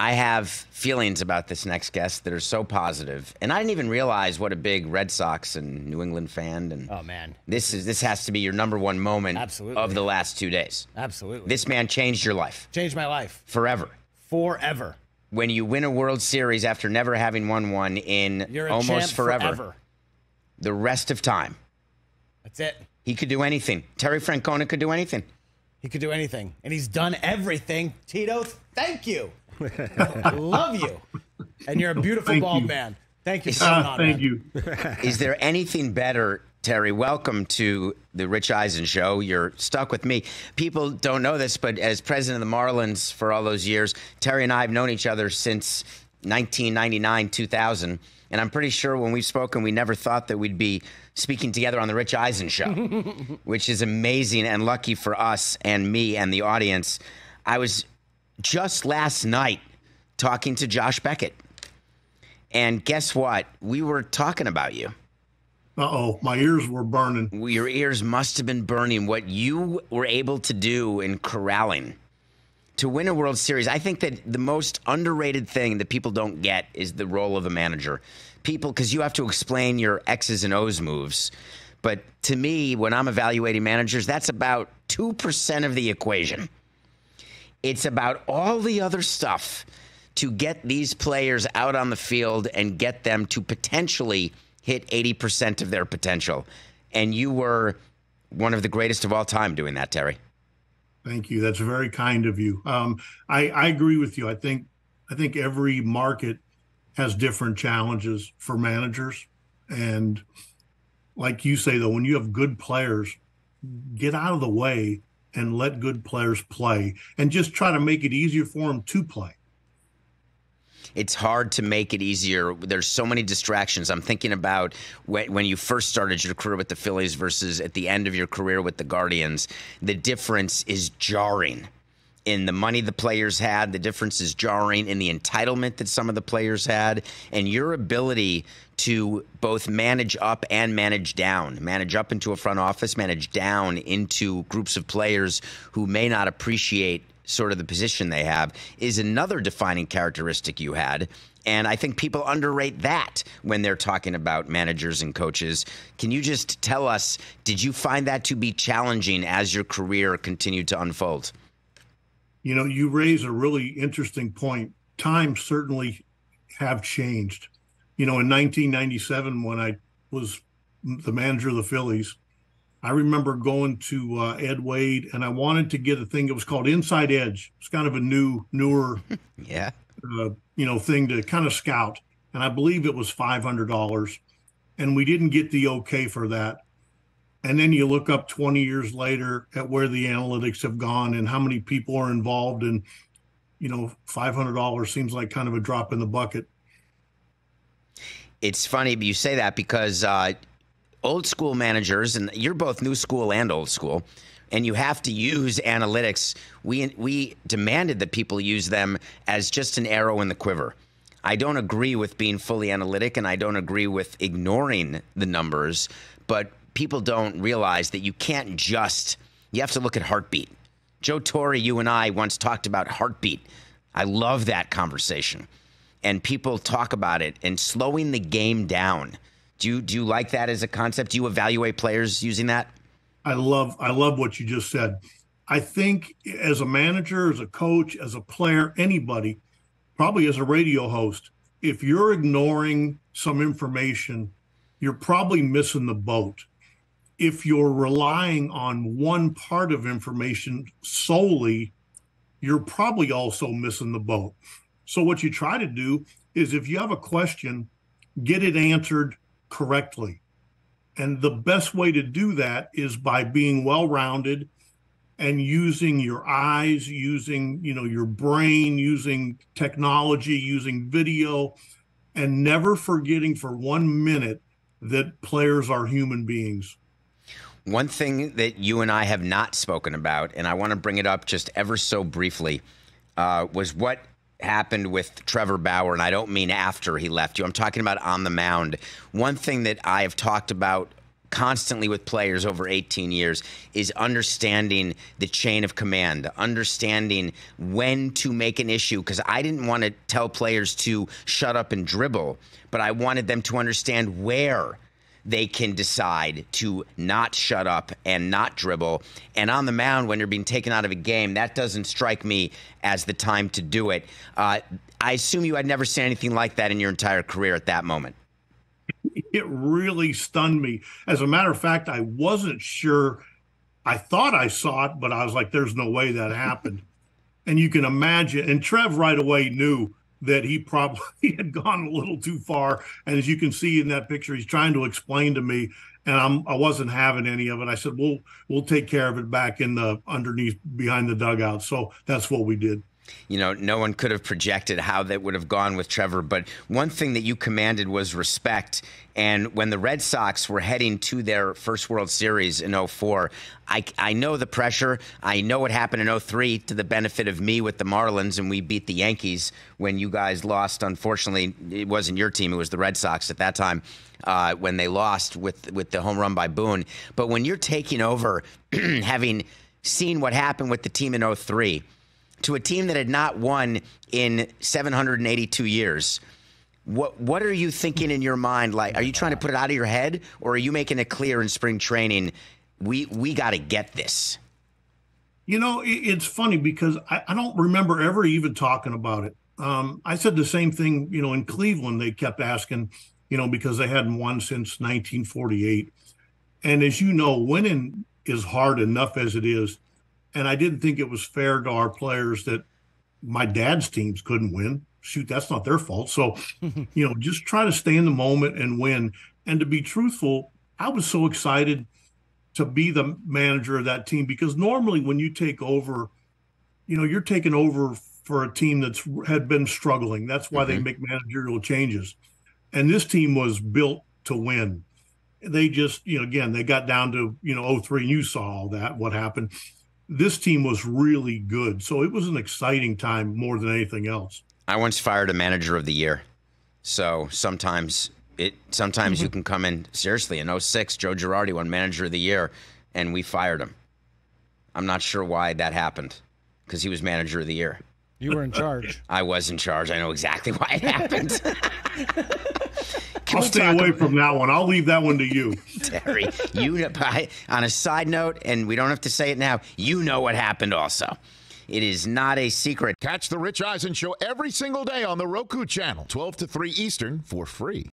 I have feelings about this next guest that are so positive, and I didn't even realize what a big Red Sox and New England fan. And Oh man, this is this has to be your number one moment Absolutely. of the last two days. absolutely. This man changed your life changed my life forever. forever. When you win a World Series after never having won one in almost forever, forever. the rest of time, That's it. he could do anything. Terry Francona could do anything. He could do anything, and he's done everything. Tito, thank you. Love you, and you're a beautiful Thank bald you. man. Thank you for coming Ah, thank man. you. Is there anything better, Terry? Welcome to the Rich Eisen Show. You're stuck with me. People don't know this, but as president of the Marlins for all those years, Terry and I have known each other since 1999, 2000. And I'm pretty sure when we've spoken, we never thought that we'd be speaking together on the Rich Eisen Show, which is amazing and lucky for us and me and the audience. I was just last night talking to Josh Beckett. And guess what? We were talking about you. Uh oh, my ears were burning. Your ears must have been burning what you were able to do in corralling to win a World Series. I think that the most underrated thing that people don't get is the role of a manager. People, because you have to explain your X's and O's moves. But to me, when I'm evaluating managers, that's about 2% of the equation. It's about all the other stuff to get these players out on the field and get them to potentially hit 80% of their potential. And you were one of the greatest of all time doing that, Terry. Thank you. That's very kind of you. Um, I, I agree with you. I think I think every market has different challenges for managers, and like you say, though, when you have good players, get out of the way and let good players play, and just try to make it easier for them to play. It's hard to make it easier. There's so many distractions. I'm thinking about when, you first started your career with the Phillies versus at the end of your career with the Guardians. The difference is jarring in the money the players had. The difference is jarring in the entitlement that some of the players had, and your ability to both manage up and manage down, manage up into a front office, manage down into groups of players who may not appreciate sort of the position they have is another defining characteristic you had. And I think people underrate that when they're talking about managers and coaches. Can you just tell us, did you find that to be challenging as your career continued to unfold? You know, you raise a really interesting point. Times certainly have changed. You know, in 1997, when I was the manager of the Phillies, I remember going to uh, Ed Wade and I wanted to get a thing that was called Inside Edge. It's kind of a new, newer, Yeah. uh, you know, thing to kind of scout. And I believe it was $500. And we didn't get the okay for that. And then you look up 20 years later at where the analytics have gone and how many people are involved. And, you know, $500 seems like kind of a drop in the bucket. It's funny you say that because uh, old school managers, and you're both new school and old school, and you have to use analytics. We we demanded that people use them as just an arrow in the quiver. I don't agree with being fully analytic, and I don't agree with ignoring the numbers. But people don't realize that you can't just. You have to look at heartbeat. Joe Torre, you and I once talked about heartbeat. I love that conversation and people talk about it and slowing the game down. Do you do you like that as a concept? Do you evaluate players using that? I love I love what you just said. I think as a manager, as a coach, as a player, anybody, probably as a radio host, if you're ignoring some information, you're probably missing the boat. If you're relying on one part of information solely, you're probably also missing the boat. So what you try to do is if you have a question, get it answered correctly. And the best way to do that is by being well-rounded and using your eyes, using, you know, your brain, using technology, using video, and never forgetting for one minute that players are human beings. One thing that you and I have not spoken about, and I want to bring it up just ever so briefly, uh, was what happened with Trevor Bauer. And I don't mean after he left you, I'm talking about on the mound. One thing that I have talked about constantly with players over 18 years is understanding the chain of command, understanding when to make an issue. Because I didn't want to tell players to shut up and dribble, but I wanted them to understand where they can decide to not shut up and not dribble. And on the mound, when you're being taken out of a game, that doesn't strike me as the time to do it. Uh, I assume you had never seen anything like that in your entire career at that moment. It really stunned me. As a matter of fact, I wasn't sure. I thought I saw it, but I was like, there's no way that happened. and you can imagine, and Trev right away knew that he probably had gone a little too far. And as you can see in that picture, he's trying to explain to me, and I'm I wasn't having any of it. I said, "We'll we'll take care of it back in the underneath behind the dugout." So that's what we did you know, no one could have projected how that would have gone with Trevor. But one thing that you commanded was respect. And when the Red Sox were heading to their first World Series in 04, I, I know the pressure. I know what happened in 03 to the benefit of me with the Marlins, and we beat the Yankees when you guys lost. Unfortunately, it wasn't your team, it was the Red Sox at that time. Uh, when they lost with with the home run by Boone, but when you're taking over, having seen what happened with the team in 03, to a team that had not won in 782 years. What what are you thinking in your mind? Like, are you trying to put it out of your head, or are you making it clear in spring training? We we got to get this. You know, it's funny because I, I, don't remember ever even talking about it. Um, I said the same thing. You know, in Cleveland, they kept asking, you know, because they hadn't won since 1948. And as you know, winning is hard enough as it is and I didn't think it was fair to our players that my dad's teams couldn't win. Shoot, that's not their fault. So, you know, just try to stay in the moment and win. And to be truthful, I was so excited to be the manager of that team because normally when you take over, you know, you're taking over for a team that's had been struggling. That's why mm-hmm. they make managerial changes. And this team was built to win. They just, you know, again, they got down to, you know, 03 and you saw all that, what happened this team was really good. So it was an exciting time more than anything else. I once fired a manager of the year. So sometimes it sometimes mm-hmm. you can come in seriously in 06 Joe Girardi won manager of the year and we fired him. I'm not sure why that happened because he was manager of the year. You were in charge. I was in charge. I know exactly why it happened. I'll stay away about, from that one. I'll leave that one to you, Terry. You on a side note, and we don't have to say it now. You know what happened, also. It is not a secret. Catch the Rich Eisen show every single day on the Roku channel, 12 to 3 Eastern, for free.